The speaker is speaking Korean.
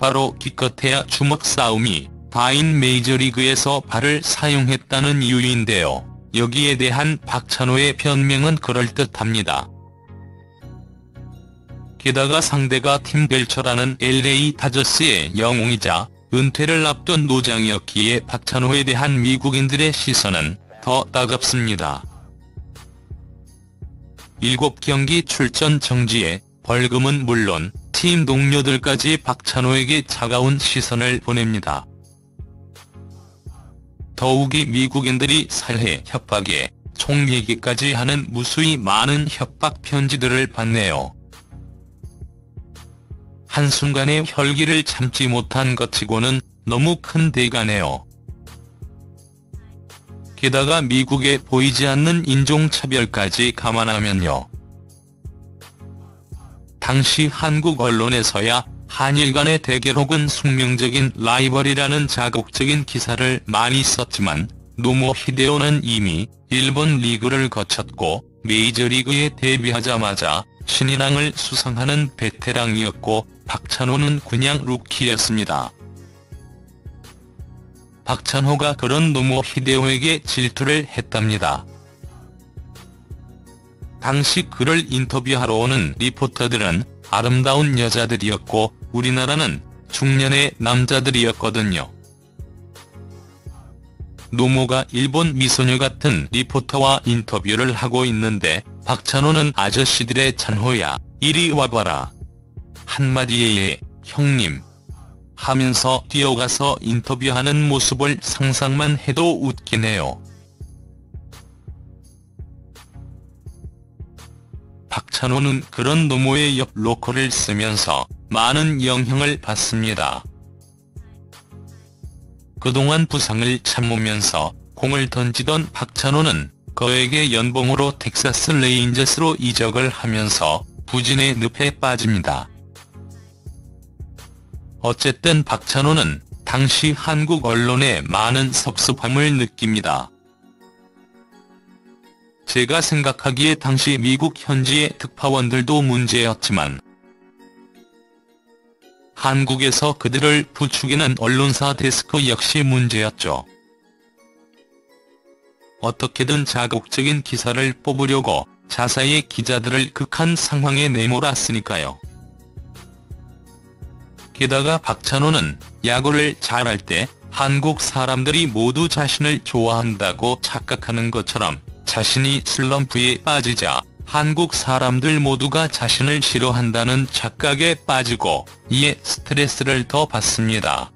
바로 기껏해야 주먹 싸움이 다인 메이저리그에서 발을 사용했다는 이유인데요. 여기에 대한 박찬호의 변명은 그럴듯합니다. 게다가 상대가 팀 벨처라는 LA 다저스의 영웅이자 은퇴를 앞둔 노장이었기에 박찬호에 대한 미국인들의 시선은 더 따갑습니다. 7경기 출전 정지에 벌금은 물론 팀 동료들까지 박찬호에게 차가운 시선을 보냅니다. 더욱이 미국인들이 살해 협박에 총 얘기까지 하는 무수히 많은 협박 편지들을 받네요. 한순간에 혈기를 참지 못한 것치고는 너무 큰 대가네요. 게다가 미국에 보이지 않는 인종차별까지 감안하면요. 당시 한국 언론에서야 한일 간의 대결 혹은 숙명적인 라이벌이라는 자극적인 기사를 많이 썼지만 노모 히데오는 이미 일본 리그를 거쳤고 메이저리그에 데뷔하자마자 신인왕을 수상하는 베테랑이었고 박찬호는 그냥 루키였습니다. 박찬호가 그런 노모 히데오에게 질투를 했답니다. 당시 그를 인터뷰하러 오는 리포터들은 아름다운 여자들이었고 우리나라는 중년의 남자들이었거든요. 노모가 일본 미소녀 같은 리포터와 인터뷰를 하고 있는데 박찬호는 아저씨들의 찬호야 이리 와봐라. 한마디에 형님 하면서 뛰어가서 인터뷰하는 모습을 상상만 해도 웃기네요. 박찬호는 그런 노모의 옆 로커를 쓰면서 많은 영향을 받습니다. 그동안 부상을 참으면서 공을 던지던 박찬호는 거액의 연봉으로 텍사스 레인저스로 이적을 하면서 부진의 늪에 빠집니다. 어쨌든 박찬호는 당시 한국 언론에 많은 섭섭함을 느낍니다. 제가 생각하기에 당시 미국 현지의 특파원들도 문제였지만 한국에서 그들을 부추기는 언론사 데스크 역시 문제였죠. 어떻게든 자극적인 기사를 뽑으려고 자사의 기자들을 극한 상황에 내몰았으니까요. 게다가 박찬호는 야구를 잘할 때 한국 사람들이 모두 자신을 좋아한다고 착각하는 것처럼 자신이 슬럼프에 빠지자 한국 사람들 모두가 자신을 싫어한다는 착각에 빠지고 이에 스트레스를 더 받습니다.